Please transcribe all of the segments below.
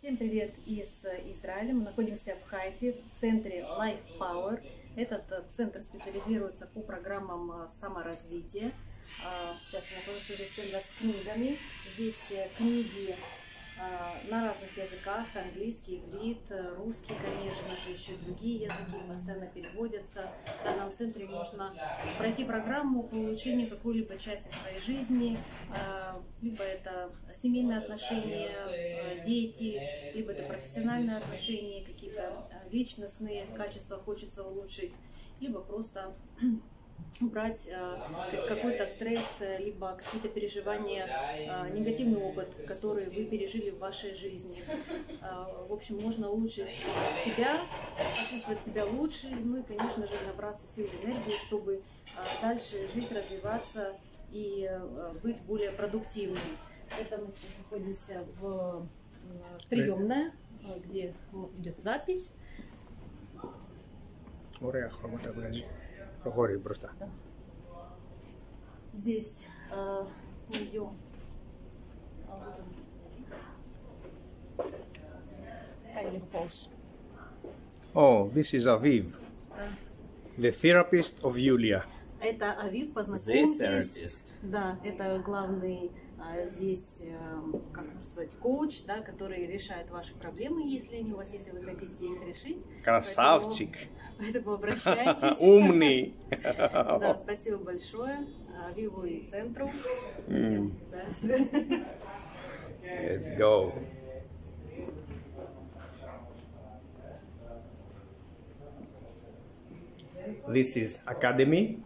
Всем привет из Израиля. Мы находимся в Хайфе, в центре Life Power. Этот э, центр специализируется по программам э, саморазвития. А, сейчас я нахожусь возле стенда с книгами. Здесь э, книги а, на разных языках, английский, иврит, русский, конечно же, еще другие языки постоянно переводятся. В данном центре можно пройти программу по улучшению какой-либо части своей жизни, а, либо это семейные отношения, а, дети, либо это профессиональные отношения, какие-то личностные качества хочется улучшить, либо просто убрать э, какой-то стресс, э, либо какие-то переживания, э, негативный опыт, который вы пережили в вашей жизни. Э, в общем, можно улучшить себя, почувствовать себя лучше, ну и, конечно же, набраться сил и энергии, чтобы э, дальше жить, развиваться и э, быть более продуктивным. Это мы сейчас находимся в э, приемная, э, где идет запись. просто. Да. Здесь э, мы идем. А, вот Oh, this is Aviv, the therapist of Yulia. Это Авив, познакомьтесь. Да, это главный а, здесь, э, как сказать, коуч, да, который решает ваши проблемы, если они у вас, если вы хотите их решить. Красавчик. Поэтому, поэтому обращайтесь. Умный. Да, спасибо большое. Авиву и центру. Дальше. Let's go. This is academy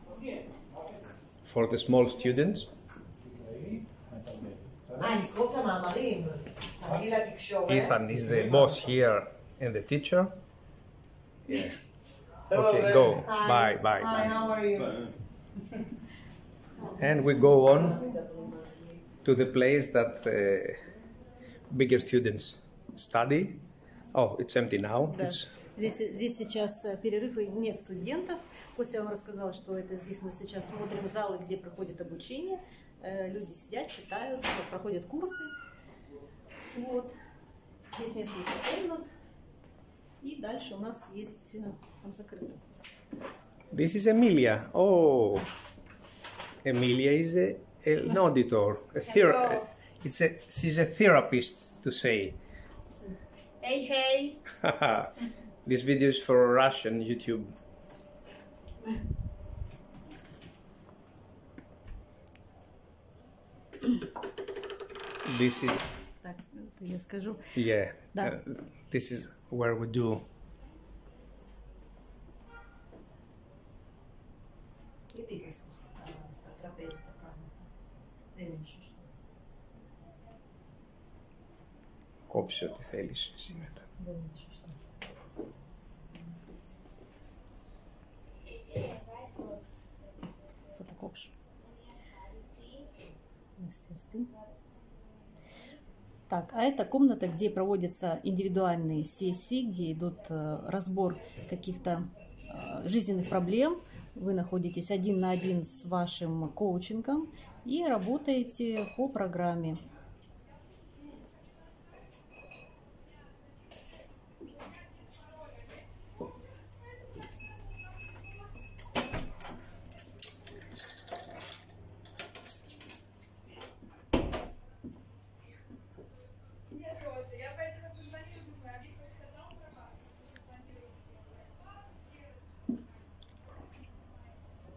for the small students. Ah, Ethan is the boss here and the teacher. Yeah. Okay, go. Hi. Bye, bye. Hi, bye. how are you? And we go on to the place that uh, bigger students study. Oh, it's empty now. That's Здесь, здесь сейчас э, перерыв и нет студентов. Костя вам рассказал, что это здесь мы сейчас смотрим залы, где проходит обучение. Э, люди сидят, читают, проходят курсы. Вот. Здесь несколько комнат. И дальше у нас есть... Э, там закрыто. This is Emilia. Oh, Emilia is a, an auditor. A ther- it's a, she's a therapist, to say. Hey, hey. This video is for Russian YouTube. this is. Так, я скажу. Yeah. Да. Uh, this is where we do. Κόψε ό,τι θέλεις εσύ μετά. Δεν είναι σωστό. Естественно. Так, а это комната, где проводятся индивидуальные сессии, где идут э, разбор каких-то э, жизненных проблем. Вы находитесь один на один с вашим коучингом и работаете по программе.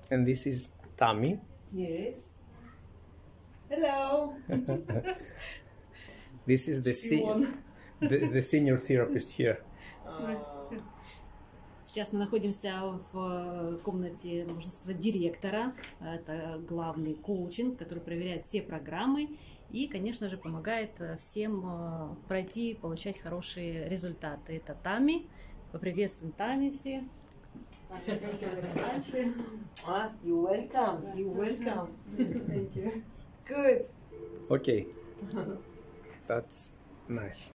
And this is Tammy. Yes. Hello. This is the, se- the, the senior therapist here. Сейчас мы находимся в э, комнате, можно сказать, директора. Это главный коучинг, который проверяет все программы и, конечно же, помогает э, всем э, пройти, получать хорошие результаты. Это Тами. Поприветствуем Тами все. Thank you very much. ah, you're welcome. You're welcome. Thank you. Good. Okay. That's nice.